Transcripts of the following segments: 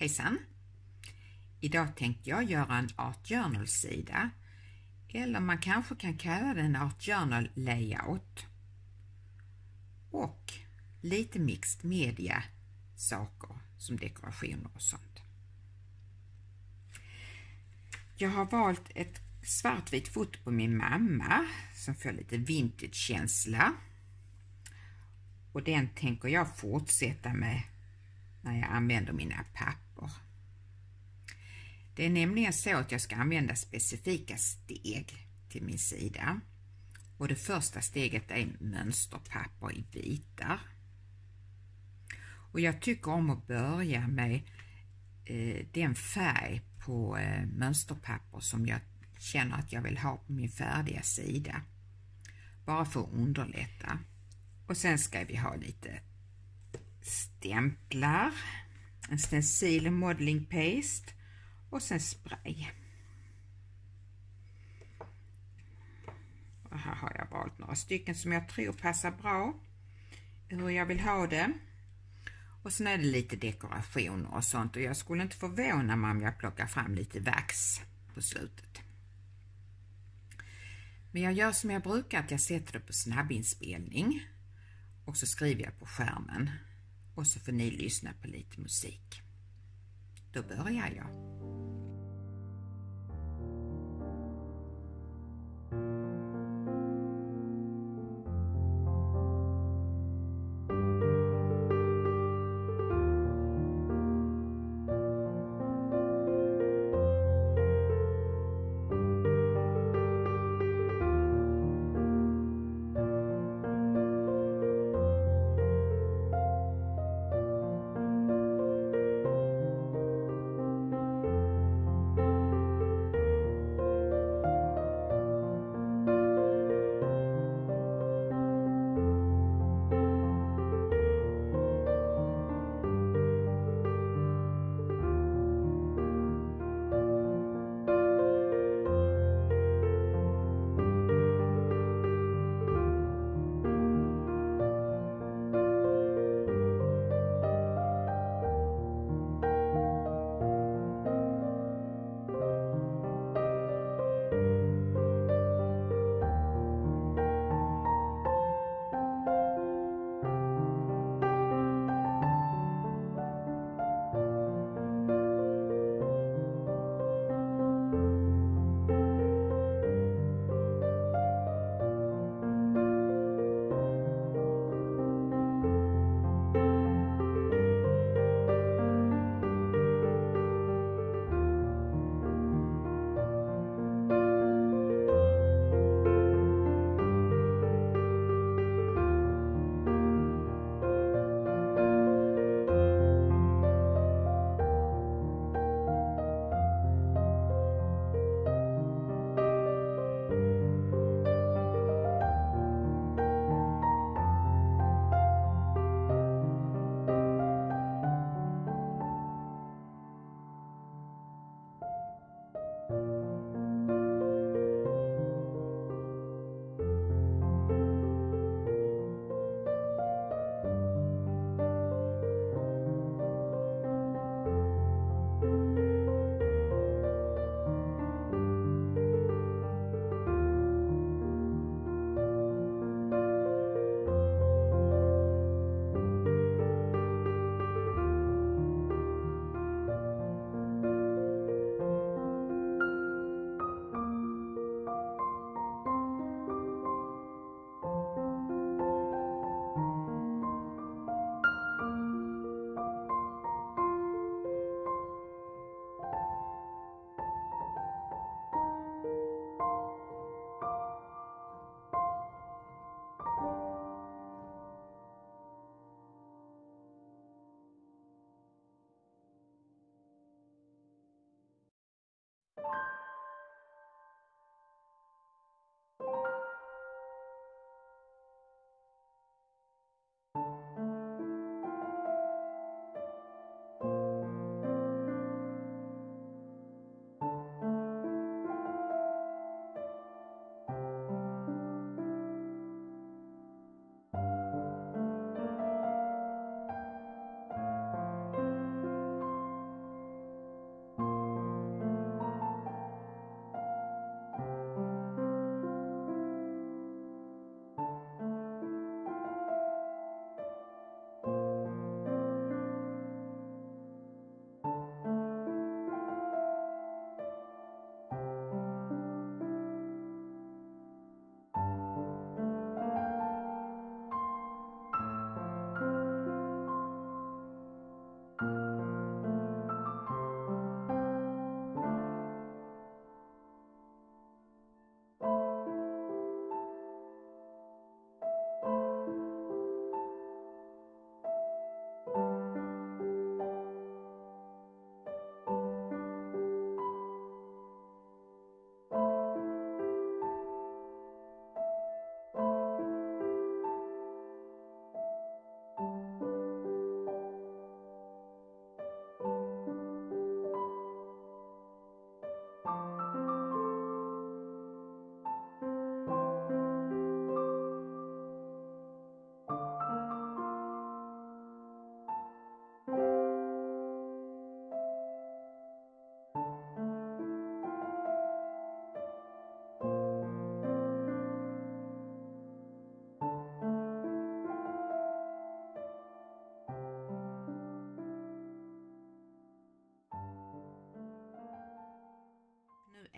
Hejsan! Idag tänkte jag göra en Art Journal-sida eller man kanske kan kalla den Art Journal Layout och lite mixed media saker som dekorationer och sånt. Jag har valt ett svartvitt foto på min mamma som får lite vintage-känsla och den tänker jag fortsätta med när jag använder mina papper. Det är nämligen så att jag ska använda specifika steg till min sida och det första steget är mönsterpapper i bitar. Och jag tycker om att börja med eh, den färg på eh, mönsterpapper som jag känner att jag vill ha på min färdiga sida. Bara för att underlätta. Och sen ska vi ha lite stämplar, en stencil modeling paste och sen spray. Och här har jag valt några stycken som jag tror passar bra hur jag vill ha det. Och sen är det lite dekorationer och sånt och jag skulle inte förvåna mig om jag plockar fram lite vax på slutet. Men jag gör som jag brukar att jag sätter det på snabbinspelning och så skriver jag på skärmen och så får ni lyssna på lite musik. Då börjar jag.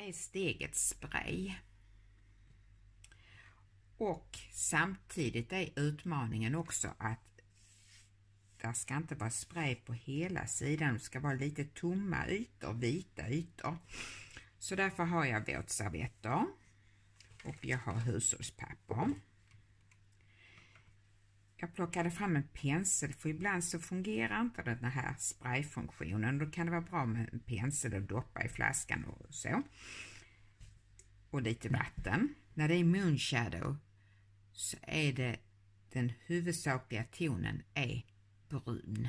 Är steget spray. Och samtidigt är utmaningen också att det ska inte vara spray på hela sidan, det ska vara lite tomma ytor, vita ytor. Så därför har jag våtservetter och jag har hushållspapper. Jag plockade fram en pensel för ibland så fungerar inte den här sprayfunktionen. Då kan det vara bra med en pensel och doppa i flaskan och så. Och lite vatten. När det är moonshadow så är det den huvudsakliga tonen är brun.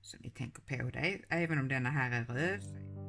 Så ni tänker på det. Även om denna här är röd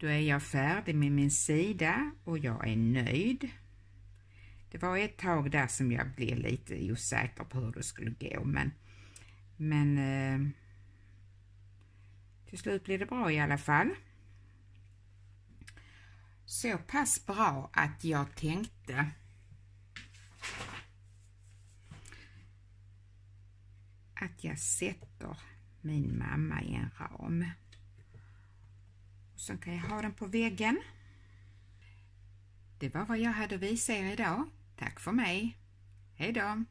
Då är jag färdig med min sida och jag är nöjd. Det var ett tag där som jag blev lite osäker på hur det skulle gå men, men eh, till slut blev det bra i alla fall. Så pass bra att jag tänkte att jag sätter min mamma i en ram. Sen så kan jag ha den på väggen. Det var vad jag hade att visa er idag. Tack för mig. Hej då!